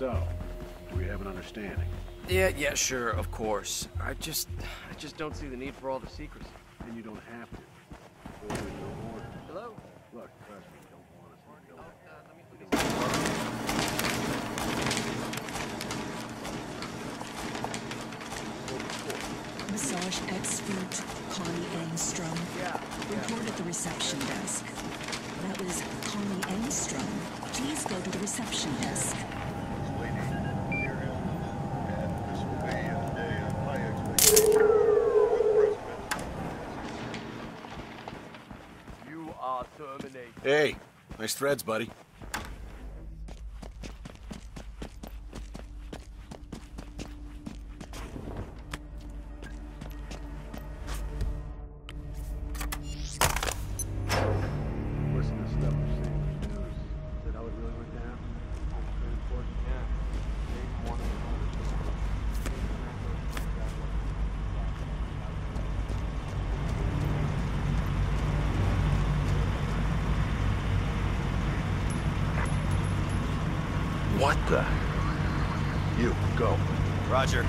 So, do we have an understanding? Yeah, yeah, sure, of course. I just, I just don't see the need for all the secrecy. And you don't have to. Order is no order. Hello? Look, trust me, you don't want us to go. Massage expert Connie Engstrom. Report at the reception desk. That was Connie Engstrom. Please go to the reception desk. Sweetie, here is and this will be a day of high expectations for the president. You are terminated. Hey, nice threads, buddy. What the? You, go. Roger.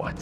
What?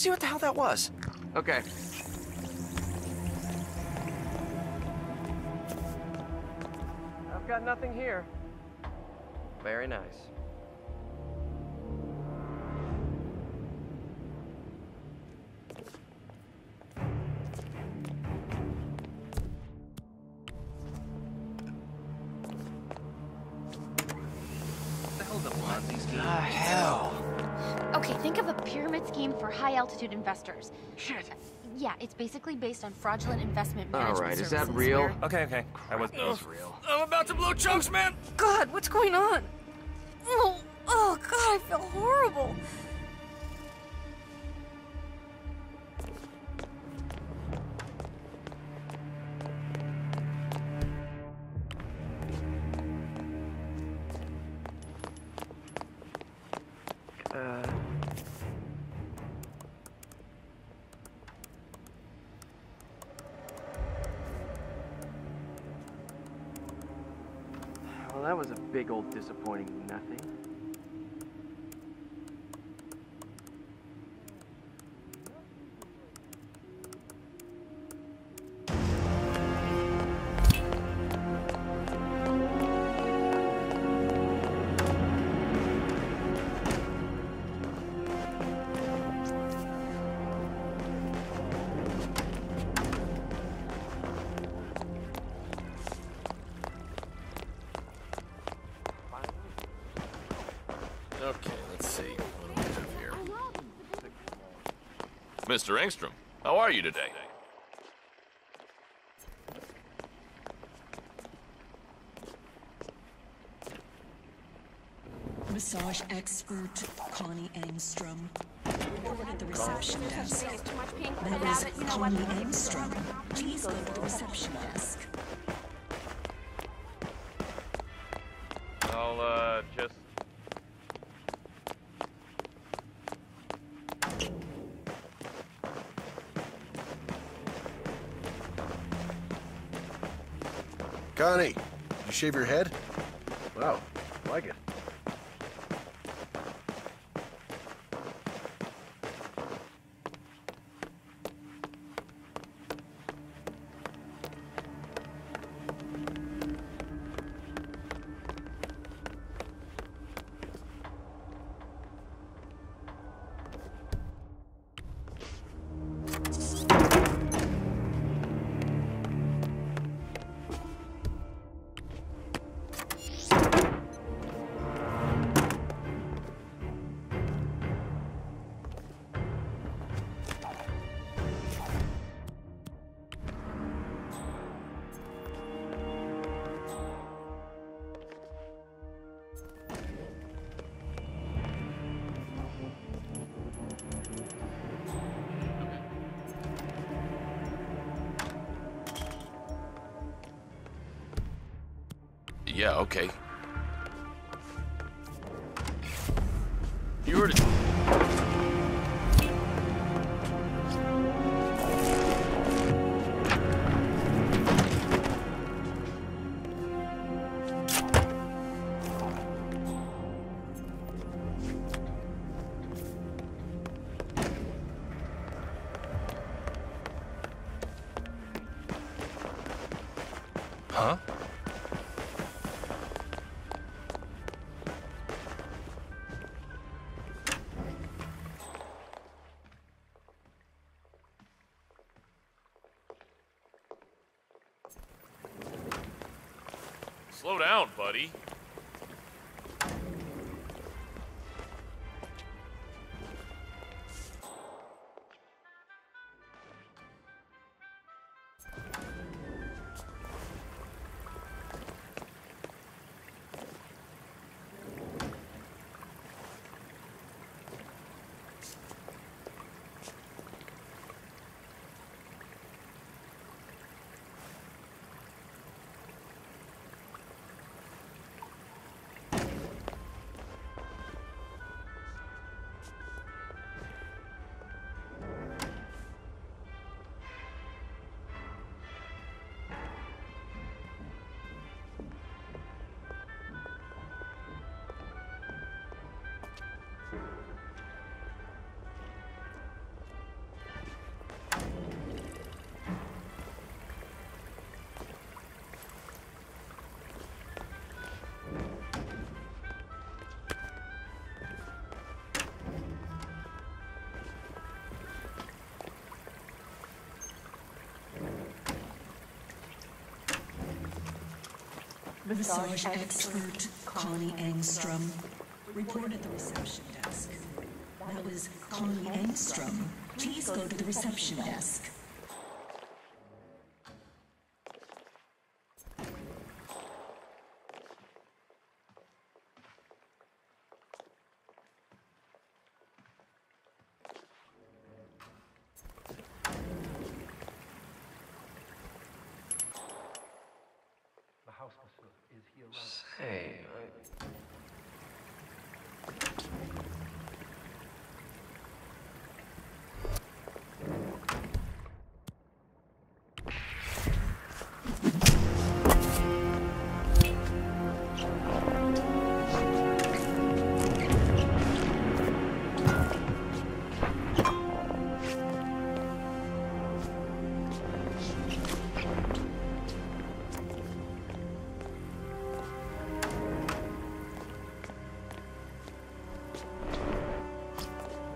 See what the hell that was. Okay. I've got nothing here. Very nice. For investors. Shit. Yeah, it's basically based on fraudulent investment All management right, is that real? where- Okay, okay. I was. That's real. I'm about to blow chunks, man. God, what's going on? Oh, oh God, I feel horrible. Uh. That was a big old disappointing nothing. Mr. Engstrom, how are you today? Massage expert Connie Engstrom. Report at the reception desk. Too much pain for That was habit. You know what? Connie Engstrom. Please go to the reception desk. I'll uh just. Connie, you shave your head? Wow, like it. Yeah, okay. You heard it. Slow down, buddy. Massage expert Connie Engstrom Report at the reception desk. That That was Connie Engstrom. Please go to the reception desk. Hey,